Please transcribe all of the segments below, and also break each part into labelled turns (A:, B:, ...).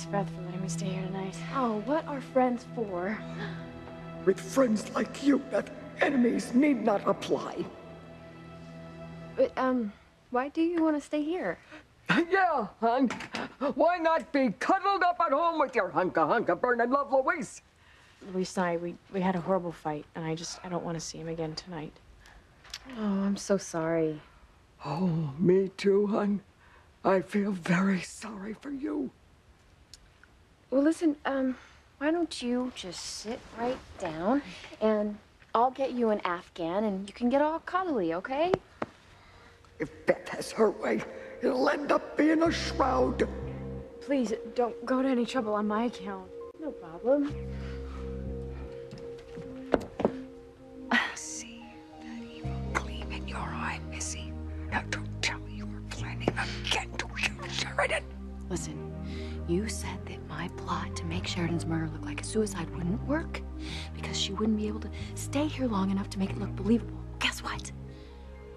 A: Thanks, Beth, for letting me stay here tonight.
B: Oh, what are friends for?
C: With friends like you, that enemies need not apply.
B: But, um, why do you want to stay here?
C: yeah, hon. Why not be cuddled up at home with your hunka hunka burning love, Louise?
A: Luis and I, we, we had a horrible fight, and I just, I don't want to see him again tonight.
B: Oh, I'm so sorry.
C: Oh, me too, hon. I feel very sorry for you.
B: Well, listen, um, why don't you just sit right down and I'll get you an Afghan and you can get all cuddly, okay?
C: If Beth has her way, it'll end up being a shroud.
A: Please, don't go to any trouble on my account.
B: No problem.
C: See that evil gleam in your eye, Missy. Now don't tell me you were planning again to kill Sheridan.
B: Listen, you said that my plot to make Sheridan's murder look like a suicide wouldn't work because she wouldn't be able to stay here long enough to make it look believable. Guess what?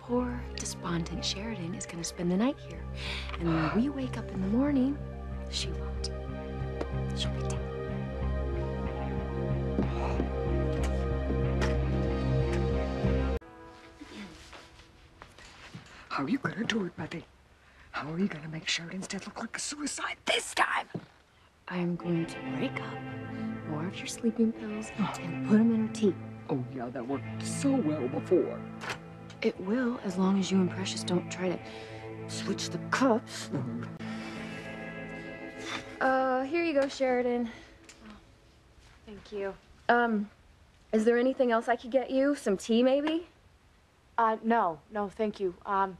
B: Poor, despondent Sheridan is gonna spend the night here. And when we wake up in the morning, she won't. She'll be dead.
C: How are you gonna do it, Betty? How are you gonna make Sheridan's death look like a suicide this time?
B: I am going to break up more of your sleeping pills and put them in her tea.
C: Oh, yeah, that worked so well before.
B: It will, as long as you and Precious don't try to switch the cups. Uh, here you go, Sheridan.
A: Thank you.
B: Um, is there anything else I could get you? Some tea, maybe?
A: Uh, no, no, thank you. Um,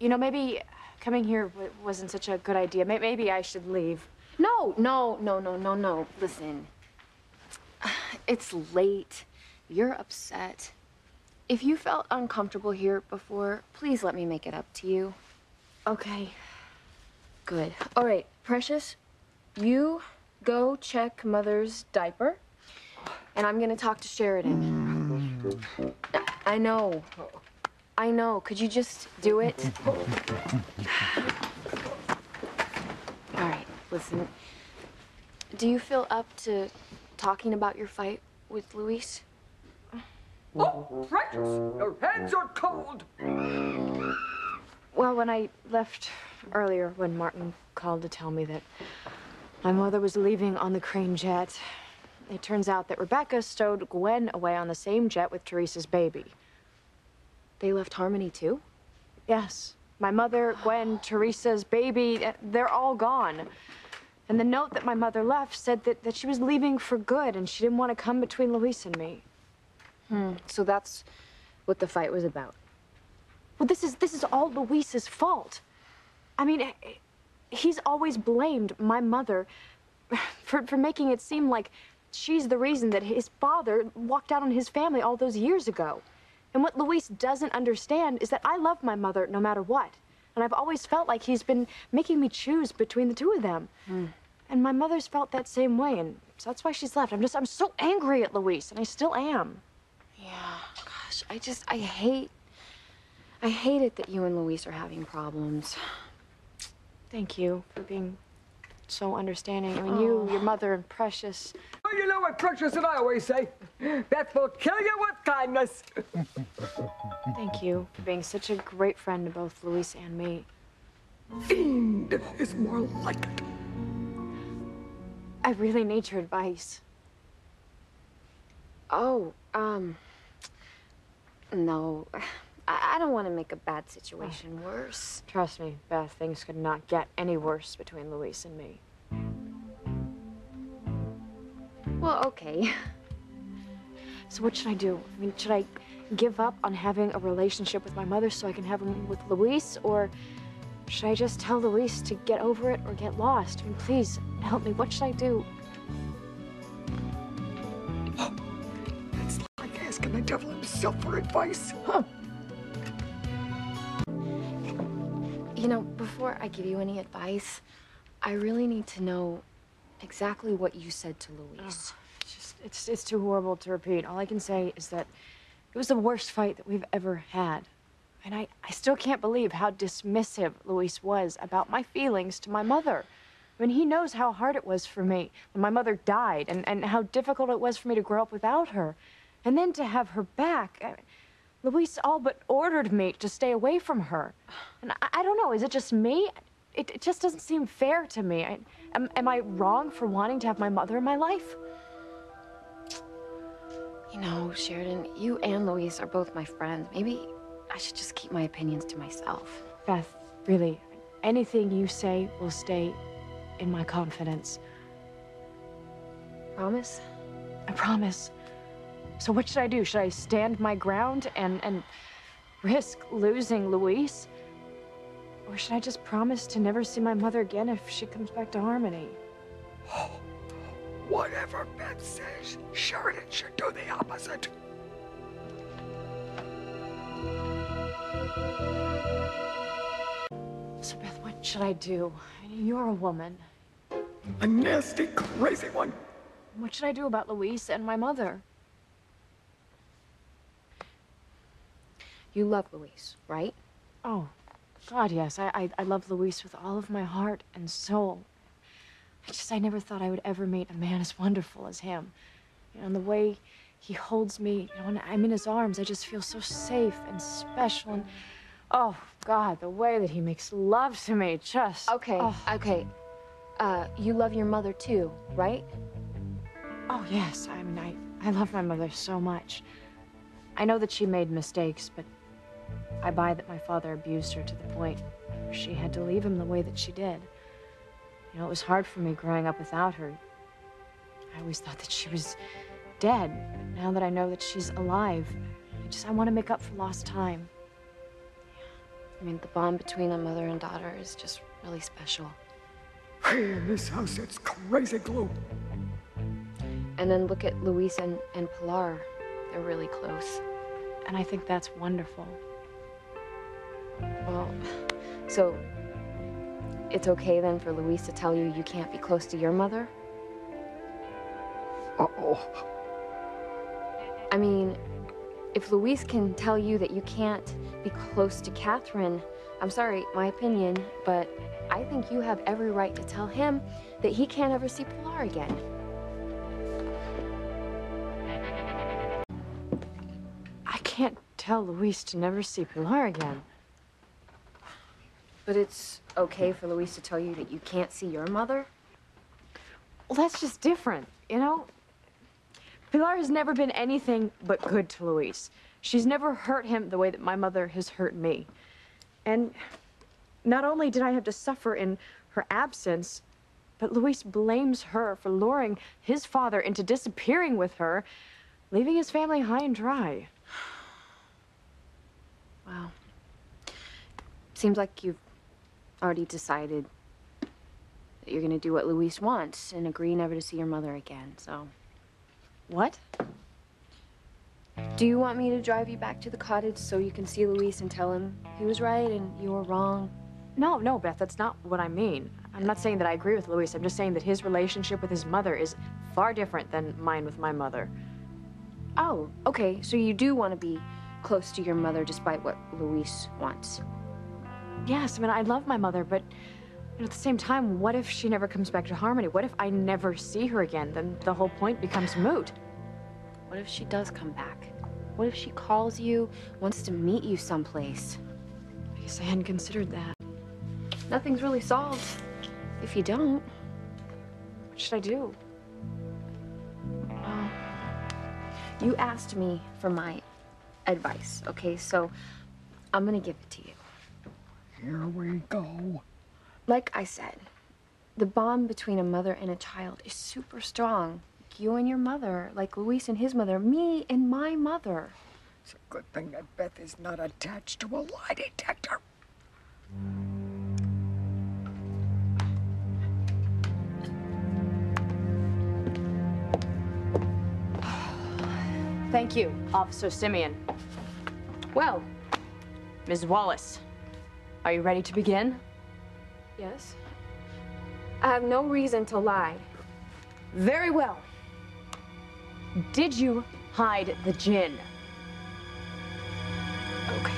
A: you know, maybe coming here w- wasn't such a good idea. May- maybe I should leave.
B: No, no, no, no, no, no. Listen, it's late. You're upset. If you felt uncomfortable here before, please let me make it up to you.
A: Okay.
B: Good. All right, Precious, you go check Mother's diaper, and I'm gonna talk to Sheridan. Mm. I know. I know. Could you just do it? All right, listen. Do you feel up to talking about your fight with Luis?
C: Oh, Precious, your hands are cold.
A: Well, when I left earlier, when Martin called to tell me that my mother was leaving on the Crane jet, it turns out that Rebecca stowed Gwen away on the same jet with Theresa's baby.
B: They left Harmony too?
A: Yes. My mother, Gwen, Theresa's baby, eh, they're all gone. And the note that my mother left said that, that she was leaving for good and she didn't want to come between Luis and me.
B: Hmm. So that's what the fight was about.
A: Well, this is this is all Luis's fault. I mean, eh, eh, he's always blamed my mother for for making it seem like she's the reason that his father walked out on his family all those years ago. And what Luis doesn't understand is that I love my mother no matter what. And I've always felt like he's been making me choose between the two of them. Hmm. And my mother's felt that same way, and so that's why she's left. I'm just I'm so angry at Luis, and I still am.
B: Yeah. Gosh, I just I hate I hate it that you and Luis are having problems.
A: Thank you for being so understanding. I mean, you, oh. your mother, and Precious.
C: Well, you know what Precious and I always say? Beth will kill you with kindness.
A: Thank you for being such a great friend to both Luis and me.
C: Fiend is more like it.
A: I really need your advice.
B: Oh, um no. I, I don't want to make a bad situation worse.
A: Trust me, Beth, things could not get any worse between Luis and me.
B: Well, okay.
A: So what should I do? I mean, should I give up on having a relationship with my mother so I can have one with Luis, or should I just tell Luis to get over it or get lost? I mean, please help me. What should I do?
C: It's like asking the devil himself for advice. Huh?
B: You know, before I give you any advice, I really need to know exactly what you said to Luis.
A: It's just, it's, it's too horrible to repeat. All I can say is that it was the worst fight that we've ever had. And I, I still can't believe how dismissive Luis was about my feelings to my mother. I mean, he knows how hard it was for me when my mother died and, and how difficult it was for me to grow up without her. And then to have her back. I, Luis all but ordered me to stay away from her. And I, I don't know, is it just me? It, it just doesn't seem fair to me. I, am, am I wrong for wanting to have my mother in my life?
B: You know, Sheridan, you and Luis are both my friends. Maybe I should just keep my opinions to myself.
A: Beth, really, anything you say will stay in my confidence.
B: Promise?
A: I promise. So what should I do? Should I stand my ground and, and risk losing Luis? Or should I just promise to never see my mother again if she comes back to Harmony?
C: Whatever Beth says, Sheridan should do the opposite.
A: So Beth, what should I do? You're a woman.
C: A nasty, crazy one.
A: What should I do about Luis and my mother?
B: You love Luis, right?
A: Oh, God, yes. I, I, I love Luis with all of my heart and soul. I just, I never thought I would ever meet a man as wonderful as him. You know, and the way he holds me, you know, when I'm in his arms, I just feel so safe and special. And, oh, God, the way that he makes love to me, just.
B: Okay,
A: Oh,
B: okay. Uh, you love your mother too, right?
A: oh yes. I mean, I, I love my mother so much. I know that she made mistakes, but I buy that my father abused her to the point where she had to leave him the way that she did. You know, it was hard for me growing up without her. I always thought that she was dead. But now that I know that she's alive, I just I want to make up for lost time. Yeah.
B: I mean, the bond between a mother and daughter is just really special.
C: Hey, in this house, it's crazy glue.
B: And then look at Luis and, and Pilar. They're really close.
A: And I think that's wonderful.
B: Well, so it's okay then for Luis to tell you you can't be close to your mother?
C: Uh-oh.
B: I mean, if Luis can tell you that you can't be close to Catherine, I'm sorry, my opinion, but I think you have every right to tell him that he can't ever see Pilar again.
A: I can't tell Luis to never see Pilar again.
B: But it's okay for Luis to tell you that you can't see your mother?
A: Well, that's just different, you know? Pilar has never been anything but good to Luis. She's never hurt him the way that my mother has hurt me. And not only did I have to suffer in her absence, but Luis blames her for luring his father into disappearing with her, leaving his family high and dry.
B: Wow. Seems like you've already decided that you're gonna do what Luis wants and agree never to see your mother again, so.
A: What?
B: Do you want me to drive you back to the cottage so you can see Luis and tell him he was right and you were wrong?
A: No, no, Beth, that's not what I mean. I'm not saying that I agree with Luis. I'm just saying that his relationship with his mother is far different than mine with my mother.
B: Oh, okay, so you do want to be close to your mother despite what Luis wants.
A: Yes, I mean, I love my mother, but at the same time, what if she never comes back to Harmony? What if I never see her again? Then the whole point becomes moot.
B: What if she does come back? What if she calls you, wants to meet you someplace?
A: I guess I hadn't considered that.
B: Nothing's really solved if you don't.
A: What should I do?
B: Well, you asked me for my advice, okay? So I'm gonna give it to you.
C: Here we go.
B: Like I said, the bond between a mother and a child is super strong. Like you and your mother, like Luis and his mother, me and my mother.
C: It's a good thing that Beth is not attached to a lie detector.
A: Thank you, Officer Simeon. Well, Ms. Wallace, are you ready to begin?
B: Yes? I have no reason to lie.
A: Very well. Did you hide the gin?
B: Okay.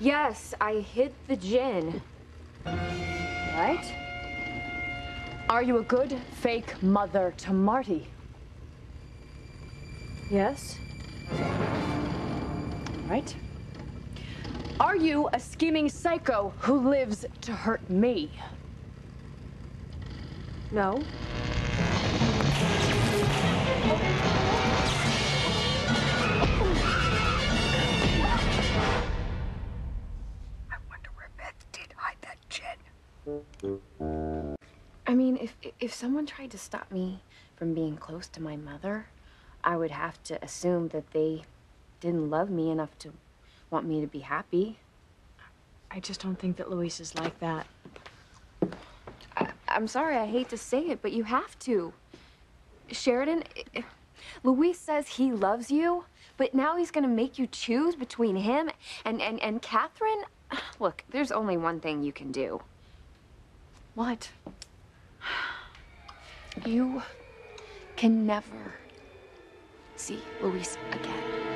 B: Yes, I hid the gin.
A: Right? Are you a good fake mother to Marty? Yes? Right. Are you a scheming psycho who lives to hurt me? No?
C: I wonder where Beth did hide that jet.
B: I mean, if if someone tried to stop me from being close to my mother, I would have to assume that they didn't love me enough to want me to be happy.
A: I just don't think that Luis is like that.
B: I, I'm sorry, I hate to say it, but you have to. Sheridan, i- Luis says he loves you, but now he's gonna make you choose between him and, and, and Catherine? Look, there's only one thing you can do.
A: What?
B: You can never see Luis again.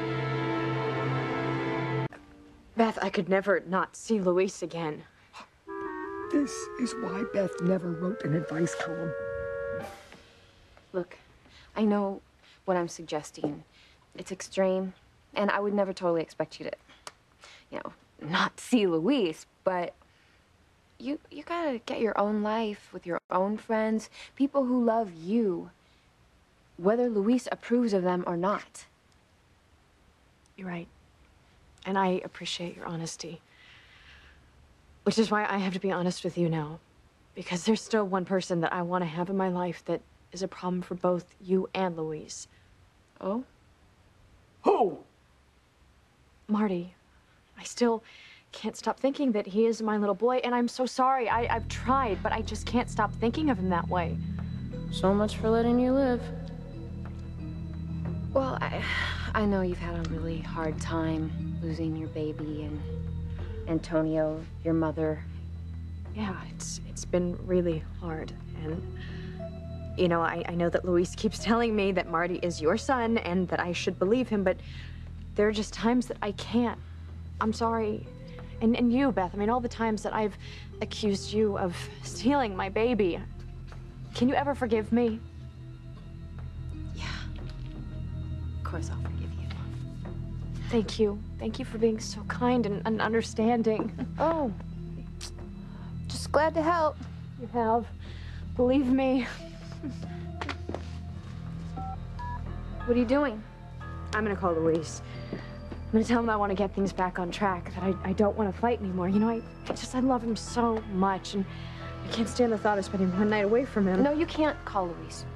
A: Beth, I could never not see Luis again.
C: This is why Beth never wrote an advice column.
B: Look, I know what I'm suggesting. It's extreme, and I would never totally expect you to, you know, not see Luis, but you you gotta get your own life with your own friends, people who love you, whether Luis approves of them or not.
A: You're right. And I appreciate your honesty. Which is why I have to be honest with you now. Because there's still one person that I want to have in my life that is a problem for both you and Luis.
B: Oh?
C: Who?
A: Marty. I still can't stop thinking that he is my little boy, and I'm so sorry. I, I've tried, but I just can't stop thinking of him that way.
B: So much for letting you live. Well, I, I know you've had a really hard time losing your baby and Antonio, your mother.
A: Yeah, it's it's been really hard. And you know, I, I know that Luis keeps telling me that Marty is your son and that I should believe him, but there are just times that I can't. I'm sorry. And and you, Beth, I mean all the times that I've accused you of stealing my baby. Can you ever forgive me?
B: Yeah. Of course I'll forgive you.
A: Thank you. Thank you for being so kind and, and understanding.
B: Oh. Just glad to help.
A: You have. Believe me.
B: What are you doing?
A: I'm gonna call Luis. I'm gonna tell him I want to get things back on track, that I, I don't want to fight anymore. You know, I, I just, I love him so much, and I can't stand the thought of spending one night away from him.
B: No, you can't call Luis.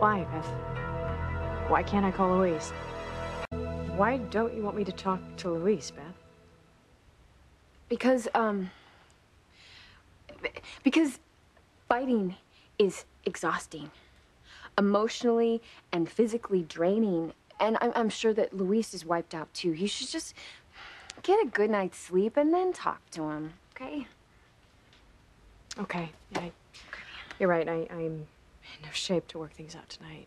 A: Why, Beth? Why can't I call Luis? Why don't you want me to talk to Luis, Beth?
B: Because, um. Because fighting is exhausting, emotionally and physically draining. And I'm, I'm sure that Luis is wiped out too. You should just get a good night's sleep and then talk to him, okay?
A: Okay, yeah, I, you're right. I, I'm in no shape to work things out tonight.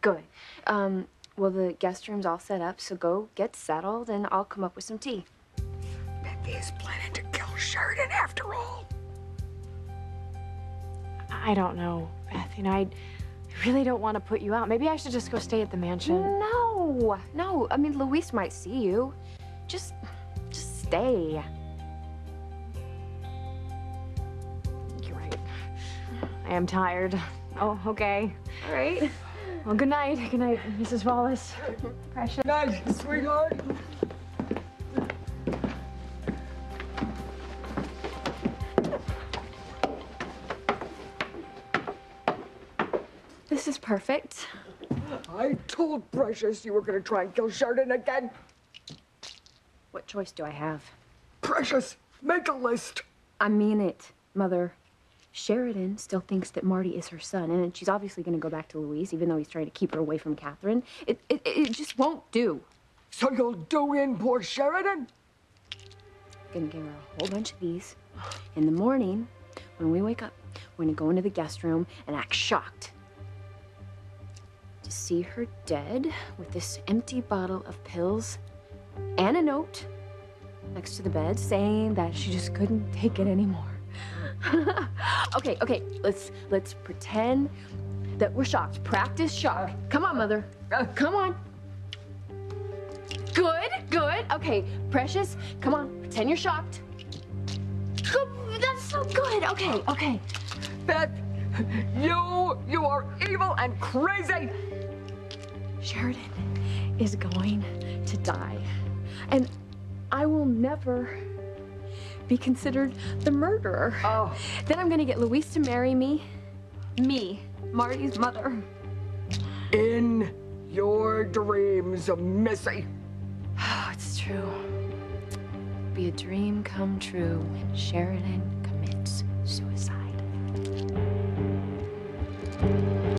B: Good. Um, well, the guest room's all set up, so go get settled and I'll come up with some tea.
C: Beth is planning to kill Sheridan after all.
A: I don't know, Beth. You know, I, I really don't want to put you out. Maybe I should just go stay at the mansion.
B: No, no. I mean, Luis might see you. Just, just stay.
A: You're right. I am tired. Oh, okay.
B: All right.
A: Well, good night. Good night, Mrs. Wallace. Precious.
C: good night, sweetheart.
B: This is perfect.
C: I told Precious you were gonna try and kill Sheridan again.
B: What choice do I have?
C: Precious, make a list.
B: I mean it, Mother. Sheridan still thinks that Marty is her son, and she's obviously going to go back to Luis, even though he's trying to keep her away from Catherine. It, it, it just won't do.
C: So you'll do in poor Sheridan?
B: Gonna give her a whole bunch of these. In the morning, when we wake up, we're gonna go into the guest room and act shocked. To see her dead with this empty bottle of pills and a note next to the bed saying that she just couldn't take it anymore. okay, okay, let's let's pretend that we're shocked. Practice shock. Come on, mother. Uh, come on. Good, good. Okay, Precious, come on. Pretend you're shocked. Good. That's so good. Okay, okay.
C: Beth, you, you are evil and crazy.
B: Sheridan is going to die. And I will never be considered the murderer.
C: Oh.
B: Then I'm gonna get Luis to marry me. Me, Marty's mother.
C: In your dreams, of Missy.
B: Oh, it's true. Be a dream come true when Sheridan commits suicide.